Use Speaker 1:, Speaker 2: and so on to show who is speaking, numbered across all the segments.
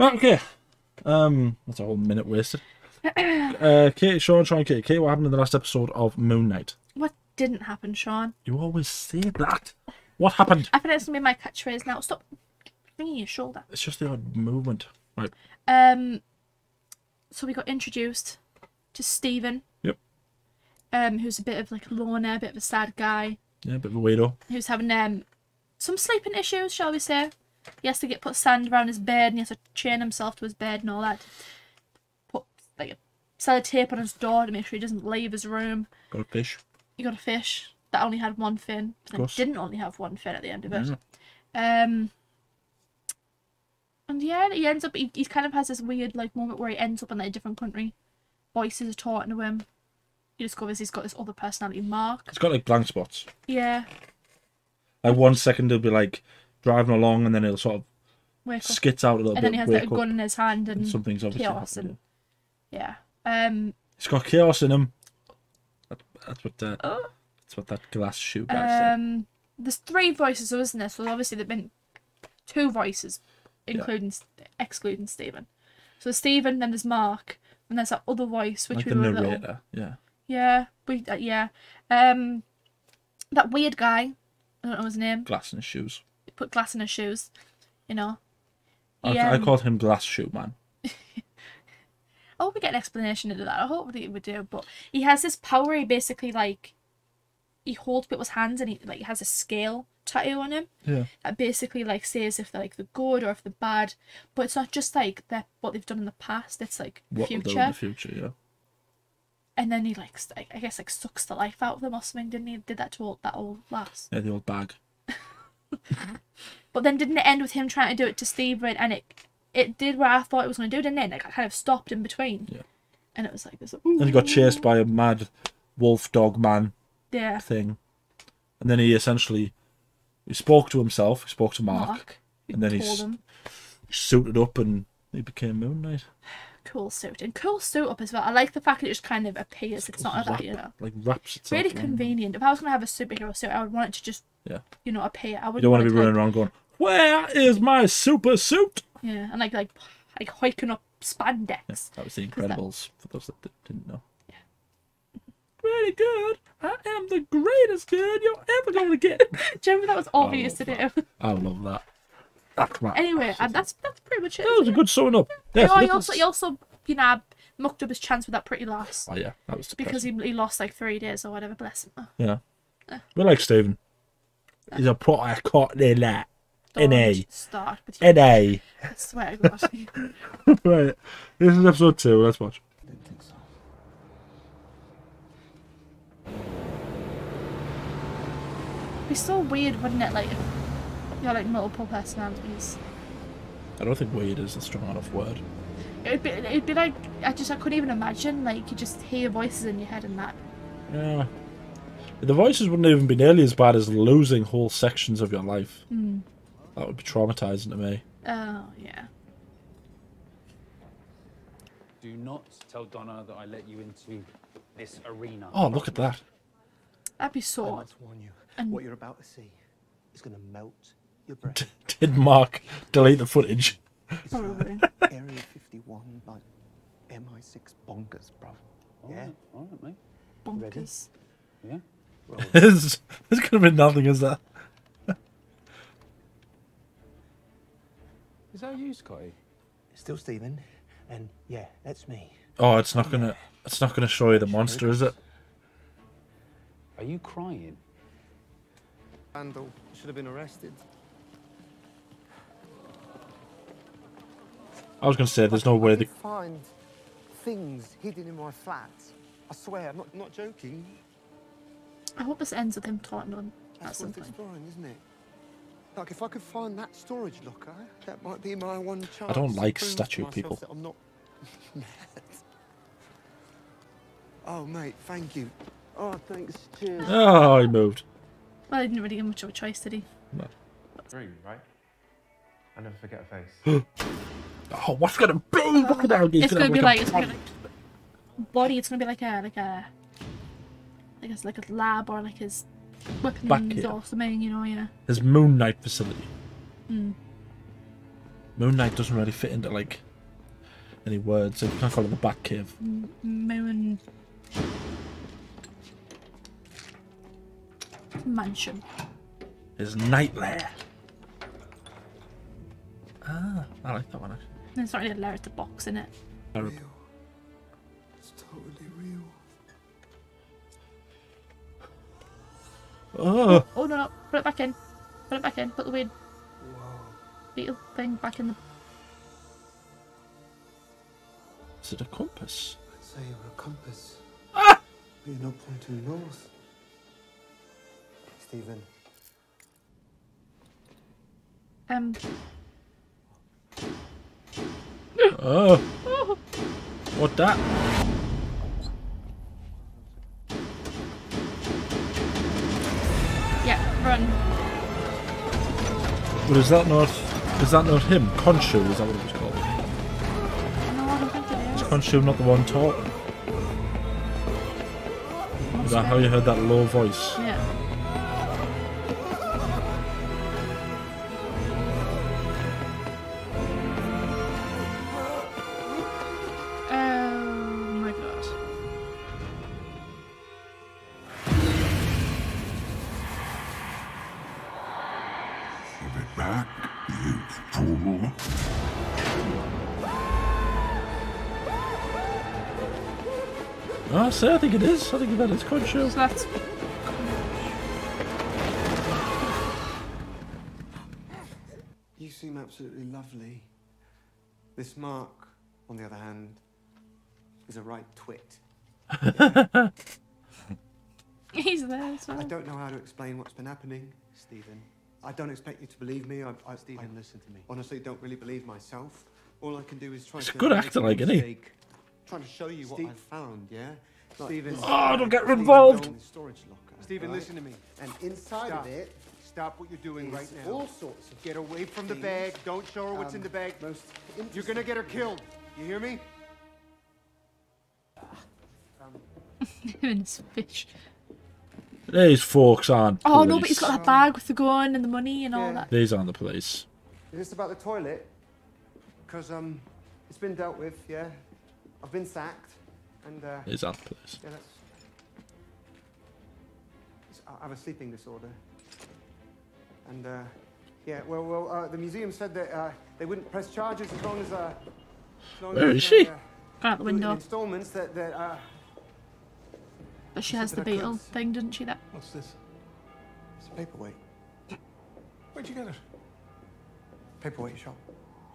Speaker 1: Okay. Um, that's a whole minute wasted. uh, Kate, Sean, Sean, Kate, Kate, what happened in the last episode of Moon Knight?
Speaker 2: What didn't happen, Sean?
Speaker 1: You always say that. What happened?
Speaker 2: I think it's gonna be my catchphrase now. Stop bringing your shoulder.
Speaker 1: It's just the odd movement. Right.
Speaker 2: Um, so we got introduced to Steven.
Speaker 1: Yep.
Speaker 2: Um, who's a bit of like a loner, a bit of a sad guy,
Speaker 1: Yeah, a bit of a weirdo.
Speaker 2: who's having um some sleeping issues, shall we say? He has to get put sand around his bed, and he has to chain himself to his bed and all that. Put like a sellotape on his door to make sure he doesn't leave his room.
Speaker 1: Got a fish.
Speaker 2: He got a fish that only had one fin, and
Speaker 1: course.
Speaker 2: didn't only have one fin at the end of it.
Speaker 1: Yeah.
Speaker 2: Um, and yeah, he ends up. He, he kind of has this weird like moment where he ends up in like a different country. Voices are taught to him. He discovers he's got this other personality, Marc.
Speaker 1: It's got like blank spots.
Speaker 2: Yeah,
Speaker 1: Like one second he'll be like driving along and then he'll sort of
Speaker 2: wake up,
Speaker 1: skits out a little
Speaker 2: and
Speaker 1: bit,
Speaker 2: then he has like a gun in his hand and,
Speaker 1: and something's obviously
Speaker 2: chaos
Speaker 1: happening.
Speaker 2: and yeah. Um,
Speaker 1: It's got chaos in him. That, that's what uh,
Speaker 2: Oh.
Speaker 1: that's what that glass shoe guy said.
Speaker 2: um, there's three voices, though, isn't there? So obviously there've been two voices, including excluding Steven. So Steven, then there's Marc, and there's that other voice which
Speaker 1: Like
Speaker 2: we
Speaker 1: the
Speaker 2: were a little.
Speaker 1: Yeah.
Speaker 2: Yeah, we uh, yeah. Um, that weird guy. I don't know his name.
Speaker 1: Glass in his shoes.
Speaker 2: He put glass in his shoes. You know.
Speaker 1: I,
Speaker 2: He,
Speaker 1: I
Speaker 2: um,
Speaker 1: called him Glass Shoe Man.
Speaker 2: I hope we get an explanation into that. I hope that we do. But he has this power. He basically like he holds people's hands and he like has a scale tattoo on him
Speaker 1: Yeah.
Speaker 2: that basically like says if they're like the good or if they're bad. But it's not just like that what they've done in the past. It's like
Speaker 1: What will do in
Speaker 2: future.
Speaker 1: the future? Yeah.
Speaker 2: And then he like I guess like sucks the life out of them or something. Didn't he? Did that to all, that old lass.
Speaker 1: Yeah, the old bag.
Speaker 2: But then didn't it end with him trying to do it to Steven and it it did what I thought it was going to do, didn't it? And it kind of stopped in between.
Speaker 1: Yeah.
Speaker 2: And it was like this.
Speaker 1: And he got chased by a mad wolf dog man
Speaker 2: Yeah.
Speaker 1: thing. And then he essentially he spoke to himself, he spoke to Marc,
Speaker 2: Marc.
Speaker 1: and then
Speaker 2: him.
Speaker 1: suited up and he became Moon Knight.
Speaker 2: Cool suit. And cool suit up as well. I like the fact that it just kind of appears. It's not like that, you know.
Speaker 1: Like wraps itself.
Speaker 2: Really convenient. If I was going to have a superhero suit, I would want it to just,
Speaker 1: Yeah.
Speaker 2: you know, appear. I would
Speaker 1: You don't want to be running
Speaker 2: like,
Speaker 1: around going, Where is my super suit?
Speaker 2: Yeah, and like, like, like hiking up spandex.
Speaker 1: That was the Incredibles, for those that didn't know. Yeah. Pretty good. I am the greatest good you're ever going to get.
Speaker 2: Remember that was obvious to do?
Speaker 1: I love that. Ah, right.
Speaker 2: Anyway, and uh, that's that's pretty much it.
Speaker 1: That was a good sewing up. Yes,
Speaker 2: oh, he also, he also, you know, mucked up his chance with that pretty lass.
Speaker 1: Oh, yeah, that was
Speaker 2: because he, he lost like three days or whatever. Bless him. Oh.
Speaker 1: Yeah. We like Steven. He's a proper cut in that. NA.
Speaker 2: Start with you.
Speaker 1: NA.
Speaker 2: I swear to God.
Speaker 1: right. This is episode two. Let's watch. I didn't think so.
Speaker 2: It'd be so weird, wouldn't it? Like, you had like multiple personalities.
Speaker 1: I don't think weird is a strong enough word.
Speaker 2: It'd be, it'd be like I just I couldn't even imagine like you just hear voices in your head and that.
Speaker 1: Yeah. The voices wouldn't even be nearly as bad as losing whole sections of your life.
Speaker 2: Hmm.
Speaker 1: That would be traumatizing to me.
Speaker 2: Oh yeah.
Speaker 3: Do not tell Donna that I let you into this arena.
Speaker 1: Oh, look at that.
Speaker 2: That'd be
Speaker 4: I
Speaker 2: so.
Speaker 4: want to warn you.
Speaker 2: And-
Speaker 4: What you're about to see is going to melt your brain.
Speaker 1: Did Marc delete the footage?
Speaker 2: Probably.
Speaker 4: Area 51, like MI6 bonkers, bruv.
Speaker 3: All
Speaker 4: Yeah?
Speaker 3: right, all right, mate.
Speaker 2: Bonkers.
Speaker 3: Yeah.
Speaker 1: There's, there's gonna be nothing, is there?
Speaker 3: Is that you, Scotty?
Speaker 4: Still Steven, and yeah, that's me.
Speaker 1: Oh, it's not gonna. It's not gonna show you the monster, is it?
Speaker 3: Are you crying?
Speaker 4: Vandal should have been arrested.
Speaker 1: I was gonna say there's no way they.
Speaker 4: find things hidden in my flat. I swear, I'm not, not joking.
Speaker 2: I hope this ends with him taunting them at
Speaker 4: That's
Speaker 2: some
Speaker 4: worth exploring, isn't it? Like, if I could find that storage locker, that might be my one chance.
Speaker 1: I don't like
Speaker 4: to
Speaker 1: statue people.
Speaker 4: I'm not mad. Oh, mate, thank you. Oh, thanks. Cheers.
Speaker 1: Oh, he moved.
Speaker 2: Well, he didn't really give much of a choice, did he?
Speaker 5: Dream, right? I never forget a face.
Speaker 1: Oh, what's gonna be? Look at how
Speaker 2: It's gonna be like
Speaker 1: a
Speaker 2: it's gonna be like body. It's gonna be like a like a like a like a lab or like his weapons or something, you know, yeah.
Speaker 1: There's Moon Knight facility.
Speaker 2: Hmm.
Speaker 1: Moon Knight doesn't really fit into like any words, so you can't call it the Bat Cave.
Speaker 2: Moon mansion.
Speaker 1: There's Night Lair. Ah, I like that one actually.
Speaker 2: It's not really a lair, it's a box in it.
Speaker 4: Real. It's totally real.
Speaker 1: Oh,
Speaker 2: Oh no no, put it back in. Put it back in. Put the weird
Speaker 4: Whoa.
Speaker 2: beetle thing back in the
Speaker 1: is it a compass?
Speaker 4: I'd say you're a compass.
Speaker 1: Ah!
Speaker 4: But you're not pointing north. Steven,
Speaker 2: um
Speaker 1: Oh, what that?
Speaker 2: yeah, run.
Speaker 1: But is that not? Is that not him? Khonshu, is that what it was called?
Speaker 2: No, I don't think it
Speaker 1: Is
Speaker 2: is.
Speaker 1: Khonshu not the one talking? Is that how you heard that low voice?
Speaker 2: Yeah.
Speaker 1: See, I think it is. I think that is Khonshu.
Speaker 2: So that's
Speaker 4: you seem absolutely lovely. This Marc, on the other hand, is a right twit.
Speaker 2: he's there as
Speaker 4: I don't know how to explain what's been happening, Steven. I don't expect you to believe me. I, I,
Speaker 3: Steven,
Speaker 4: I
Speaker 3: listen to me.
Speaker 4: honestly don't really believe myself. All I can do is try
Speaker 1: He's a
Speaker 4: to
Speaker 1: good
Speaker 4: make
Speaker 1: actor,
Speaker 4: a
Speaker 1: like, isn't he?
Speaker 4: Trying to show you what I've found, yeah? Like-
Speaker 3: Steven.
Speaker 1: Oh, don't get involved.
Speaker 4: don't- Storage locker.
Speaker 3: Steven,
Speaker 4: right?
Speaker 3: listen to me.
Speaker 4: And inside
Speaker 3: Stop.
Speaker 4: of it,
Speaker 3: Stop what you're doing right now.
Speaker 4: all sorts of
Speaker 3: Get away from the bag. Don't show her what's in
Speaker 4: um,
Speaker 3: the bag.
Speaker 4: Most
Speaker 3: You're gonna get her killed. You hear me?
Speaker 2: Him his fish.
Speaker 1: These folks aren't.
Speaker 2: Oh no, but he's
Speaker 1: police.
Speaker 2: got that bag with the gun and the money and all that.
Speaker 1: These aren't the police.
Speaker 4: Is this about the toilet? Because, um, it's been dealt with, yeah? I've been sacked, and, uh,
Speaker 1: These aren't
Speaker 4: yeah, that's... I have a sleeping disorder. And, uh, yeah, well, well, uh, the museum said that, uh, they wouldn't press charges as long as, uh, as long
Speaker 1: Where
Speaker 4: as,
Speaker 1: is she?
Speaker 4: uh,
Speaker 2: out the
Speaker 4: do it in
Speaker 2: window.
Speaker 4: installments that, that, uh,
Speaker 2: But she has the beetle thing, doesn't she? That
Speaker 6: What's this?
Speaker 4: it's a paperweight.
Speaker 6: Where'd you get it?
Speaker 4: Paperweight shop.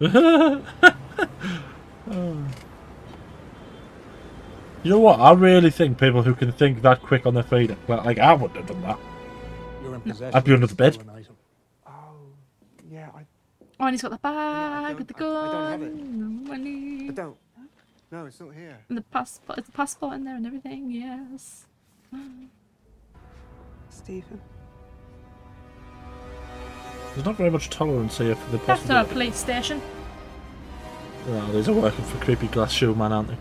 Speaker 1: You know what? I really think people who can think that quick on their feet, well, like I wouldn't have done that.
Speaker 6: You're in possession.
Speaker 1: I'd be under the bed.
Speaker 4: Oh, yeah, I,
Speaker 2: Oh, and he's got the
Speaker 4: I
Speaker 2: bag
Speaker 4: don't-
Speaker 2: with the
Speaker 4: I- I don't have
Speaker 2: gun,
Speaker 4: it.
Speaker 2: the money,
Speaker 4: I don't. No, it's not here.
Speaker 2: and the passport. Is the passport in there and everything? Yes.
Speaker 7: Steven.
Speaker 1: There's not very much tolerance here for the
Speaker 2: That's not a police station.
Speaker 1: No, these are working for creepy glass shoe man, aren't they?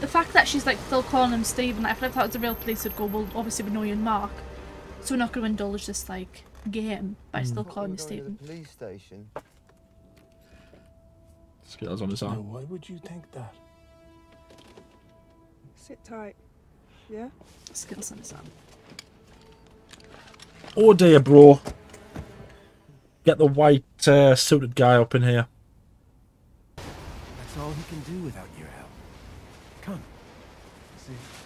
Speaker 2: The fact that she's like still calling him Steven, like, if I feel like if that was a real police, would go, well, obviously we know you're Marc, so we're not going to indulge this like game by still calling you Steven.
Speaker 8: police station.
Speaker 1: Scales on his
Speaker 6: Now,
Speaker 1: arm.
Speaker 6: why would you think that?
Speaker 7: Sit tight. Yeah?
Speaker 2: Skills on his arm.
Speaker 1: Oh dear, bro. Get the white uh, suited guy up in here.
Speaker 9: That's all he can do without your help.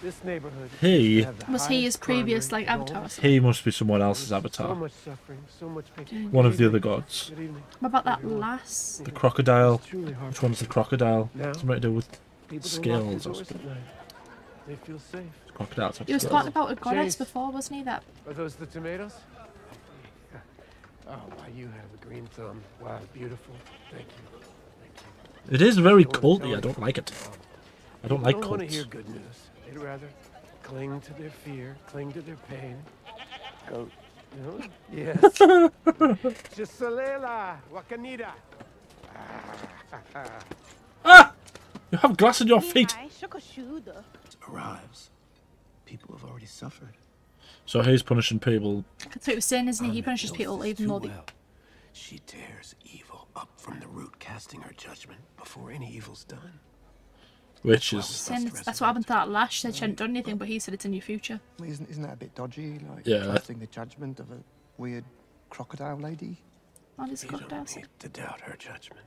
Speaker 9: Come.
Speaker 10: See, this neighborhood.
Speaker 1: He,
Speaker 2: Was he his previous like avatar? or
Speaker 1: he must be someone else's
Speaker 10: So
Speaker 1: avatar.
Speaker 10: much suffering, so much pain.
Speaker 1: One of the other gods.
Speaker 2: What about that lass?
Speaker 1: The crocodile.
Speaker 10: It's truly hard
Speaker 1: Which one's the crocodile?
Speaker 10: Now,
Speaker 1: Something to do with
Speaker 10: people don't lock their
Speaker 1: skills or something.
Speaker 10: They feel safe.
Speaker 1: crocodiles. have
Speaker 2: He was talking about a goddess
Speaker 10: Jace.
Speaker 2: before, wasn't he? That
Speaker 10: Are those the tomatoes? Oh, why you have a green thumb. Wow, beautiful. Thank you. Thank you.
Speaker 1: It is very
Speaker 10: Don't wanna
Speaker 1: culty. I don't like it. I don't
Speaker 10: people
Speaker 1: like
Speaker 10: don't want to hear good news. They'd rather cling to their fear, cling to their pain. Go, you know? Yes. Chisalela, Wakanida.
Speaker 1: Ah! You have glass in your feet.
Speaker 6: Arrives.
Speaker 9: People have already suffered.
Speaker 1: So he's punishing people.
Speaker 2: That's what he was saying, isn't he? He punishes people even
Speaker 9: too
Speaker 2: though they.
Speaker 9: well. She tears evil up from the root, casting her judgment before any evil's done.
Speaker 1: Which is
Speaker 2: Saying it's- that's what happened to that Lash. She said she hadn't done anything, but he said it's in your future.
Speaker 4: Well, Isn't, isn't that a bit dodgy? Like
Speaker 1: Yeah.
Speaker 4: trusting the judgment of a weird crocodile lady?
Speaker 2: Oh, this
Speaker 9: You
Speaker 2: crocodile.
Speaker 9: don't need to doubt her judgment.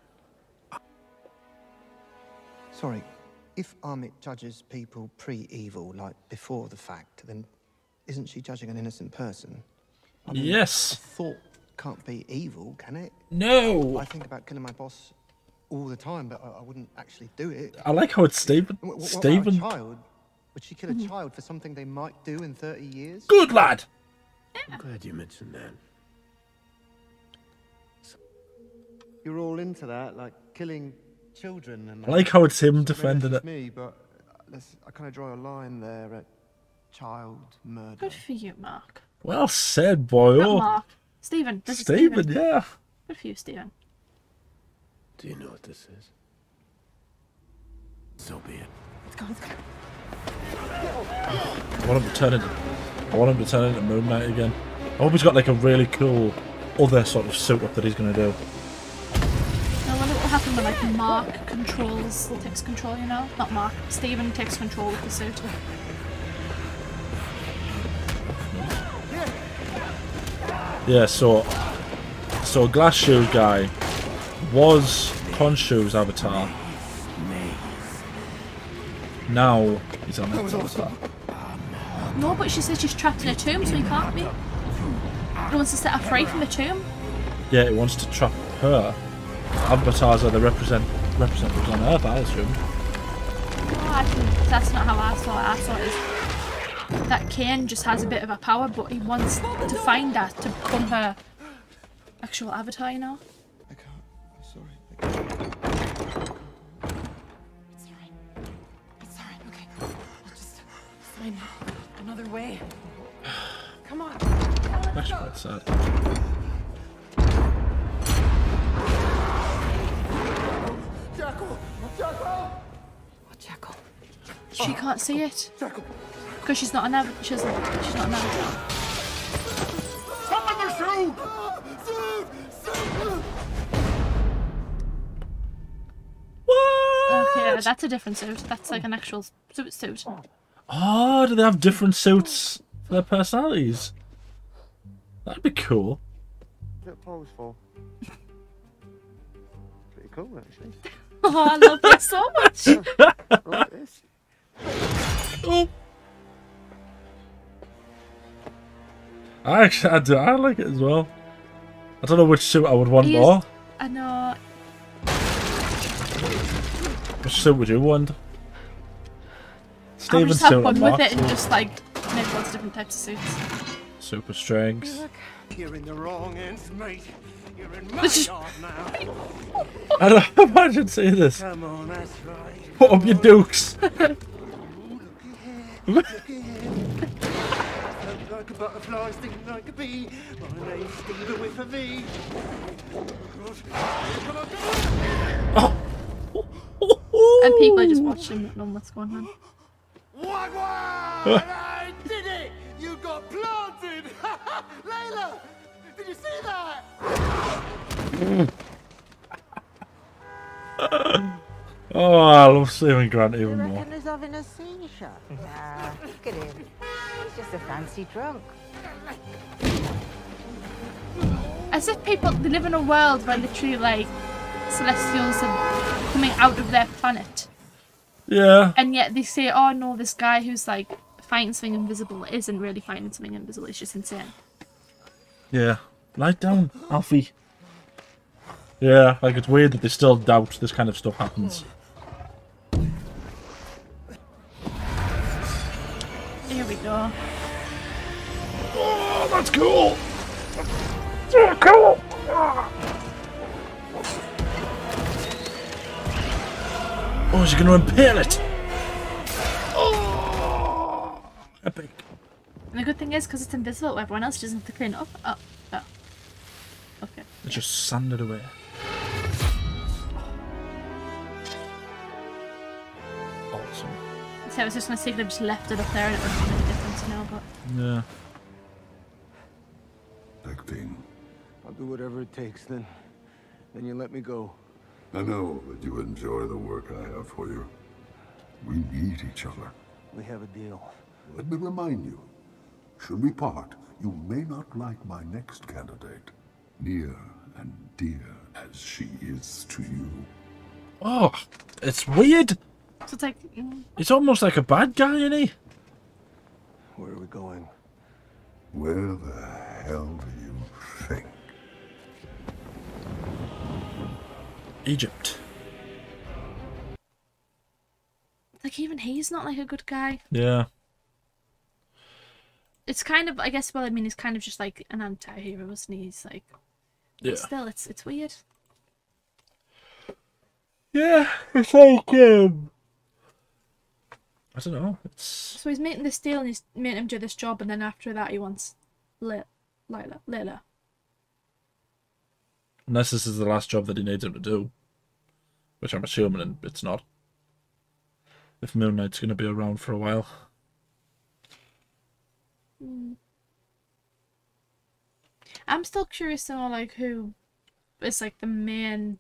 Speaker 4: Sorry, if Ammit judges people pre-evil, like before the fact, then isn't she judging an innocent person? I mean,
Speaker 1: Yes.
Speaker 4: A thought can't be evil, can it?
Speaker 1: No.
Speaker 4: I think about killing my boss all the time, but I, I wouldn't actually do it.
Speaker 1: I like how it's Steven.
Speaker 4: Wh- wh- what
Speaker 1: Steven.
Speaker 4: child? Would she kill a mm-hmm. child for something they might do in 30 years?
Speaker 1: Good lad.
Speaker 9: I'm glad you mentioned that.
Speaker 4: You're all into that, like killing children and.
Speaker 1: I like how it's him defending
Speaker 4: just
Speaker 1: it.
Speaker 4: Me, but let's, I kind of draw a line there at child murder.
Speaker 2: Good for you, Marc.
Speaker 1: Well said, boy.
Speaker 2: Not
Speaker 1: Oh,
Speaker 2: Marc. Steven.
Speaker 1: Steven,
Speaker 2: Steven.
Speaker 1: yeah.
Speaker 2: Good for you, Steven.
Speaker 9: Do you know what this is? So be it.
Speaker 1: I want him to turn into. I want him to turn into Moon Knight again. I hope he's got like a really cool other sort of suit up that he's gonna do.
Speaker 2: I wonder what will happen when like Marc controls takes control, you know? Not Marc. Steven takes control of the suit.
Speaker 1: Yeah, so so Glass Shoe guy was Khonshu's avatar. Now he's on his avatar.
Speaker 2: No, but she says she's trapped in a tomb, so he can't be. He wants to set her free from the tomb.
Speaker 1: Yeah, it wants to trap her. Avatars are the represent representatives on Earth, I assume.
Speaker 2: Oh, I think that's not how I saw it. I saw it as that Kane just has a bit of a power, but he wants to find her to become her actual avatar, you know? Oh, see it. Because she's not an avatar. She's, she's not an avatar. Okay, that's a different suit. That's like an actual suit suit.
Speaker 1: Oh, do they have different suits for their personalities? That'd be cool.
Speaker 4: What pose for? Pretty cool, actually.
Speaker 2: Oh, I love this so much.
Speaker 4: I like this.
Speaker 1: I actually, I, do, I like it as well. I don't know which suit I would want
Speaker 2: He is-
Speaker 1: more.
Speaker 2: I know.
Speaker 1: Which suit would you want?
Speaker 2: I'll just have
Speaker 1: suit
Speaker 2: fun with
Speaker 1: Marc's
Speaker 2: it and just like make lots of different types of suits.
Speaker 1: Super strength.
Speaker 10: You're in the wrong ends, mate. You're in my
Speaker 2: This is-
Speaker 10: yard now.
Speaker 1: I don't imagine seeing this.
Speaker 10: Come on, that's right.
Speaker 1: Put up your dukes.
Speaker 10: Like a butterfly, sting like a bee. My name's Steven with a V. Come on, come on. Oh.
Speaker 2: And people are just watching, not knowing what's going on.
Speaker 10: Wag wag! I did it! You got planted! Layla! Did you see that?
Speaker 1: Oh, I love Steven Grant even more.
Speaker 11: Reckon he's having a seizure? Nah, look at him. He's just a fancy drunk.
Speaker 2: As if people they live in a world where literally like celestials are coming out of their planet.
Speaker 1: Yeah.
Speaker 2: And yet they say, oh no, this guy who's like fighting something invisible isn't really fighting something invisible, it's just insane.
Speaker 1: Yeah. Lie down, Alfie. Yeah, like it's weird that they still doubt this kind of stuff happens.
Speaker 2: Here we go.
Speaker 1: Oh, that's cool! So cool! Oh, is he gonna impale it? Oh, epic.
Speaker 2: And the good thing is, because it's invisible, everyone else doesn't have to clean it up. Oh, oh. Okay.
Speaker 1: It just sanded away. Awesome.
Speaker 2: So I was just gonna say, could have just left it up there and it would have been now, but
Speaker 1: Yeah.
Speaker 6: Acting.
Speaker 10: I'll do whatever it takes, then. Then you let me go.
Speaker 6: I know that you enjoy the work I have for you. We need each other.
Speaker 10: We have a deal.
Speaker 6: Let me remind you, should we part, you may not like my next candidate, near and dear as she is to you.
Speaker 1: Oh, it's weird.
Speaker 2: so it's like
Speaker 1: He's almost like a bad guy, isn't he?
Speaker 10: Where are we going?
Speaker 6: Where the hell do you
Speaker 1: Egypt.
Speaker 2: like even he's not like a good guy.
Speaker 1: Yeah.
Speaker 2: It's kind of I guess well I mean he's kind of just like an anti-hero, isn't he? He's like but
Speaker 1: Yeah.
Speaker 2: still it's it's weird.
Speaker 1: Yeah, it's like um. I don't know. It's
Speaker 2: So he's making this deal and he's making him do this job and then after that he wants Lil Lila Lila.
Speaker 1: Unless this is the last job that he needs him to do, which I'm assuming it's not. If Moon Knight's going to be around for a while.
Speaker 2: Hmm. I'm still curious to know like who is like the main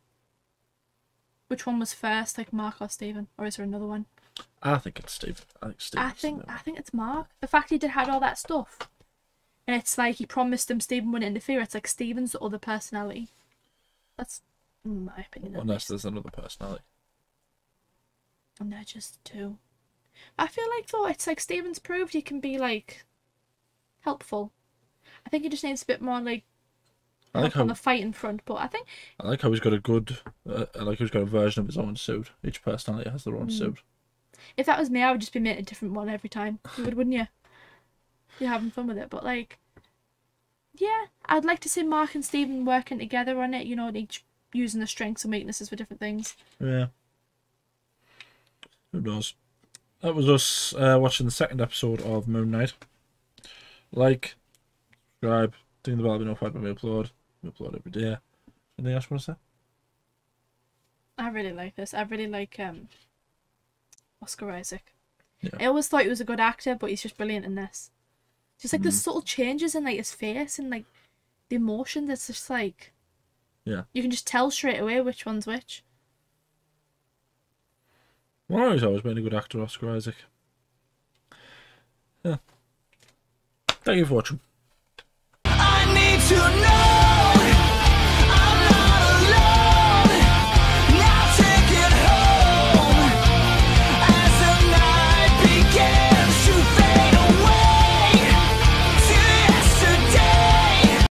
Speaker 2: which one was first, like Marc or Steven? Or is there another one?
Speaker 1: I think it's Steve. I think Steve.
Speaker 2: I think I think it's Marc. The fact he did had all that stuff. And it's like he promised him Steven wouldn't interfere. It's like Steven's the other personality. That's my opinion.
Speaker 1: Unless there's another personality.
Speaker 2: And they're just two. I feel like though it's like Steven's proved he can be like helpful. I think he just needs a bit more like
Speaker 1: I like
Speaker 2: help on
Speaker 1: how
Speaker 2: the fighting front. But I think
Speaker 1: I like how he's got a good, uh, I like how he's got a version of his own suit. Each personality has their own
Speaker 2: Mm.
Speaker 1: suit.
Speaker 2: if that was me, I would just be making a different one every time. You would, wouldn't you? You're having fun with it, but like, yeah, I'd like to see Marc and Steven working together on it. You know, each using the strengths and weaknesses for different things.
Speaker 1: Yeah. Who knows? That was us uh, watching the second episode of Moon Knight. Like, subscribe, ding the bell to be notified when we upload. We upload every day. Anything else you want to say?
Speaker 2: I really like this. I really like um Oscar Isaac.
Speaker 1: Yeah.
Speaker 2: I always thought he was a good actor, but he's just brilliant in this. Just like the
Speaker 1: Mhm.
Speaker 2: subtle changes in like his face and like the emotion that's just like
Speaker 1: Yeah.
Speaker 2: you can just tell straight away which one's which.
Speaker 1: Well, he's always been a good actor, Oscar Isaac. Yeah. Thank you for watching.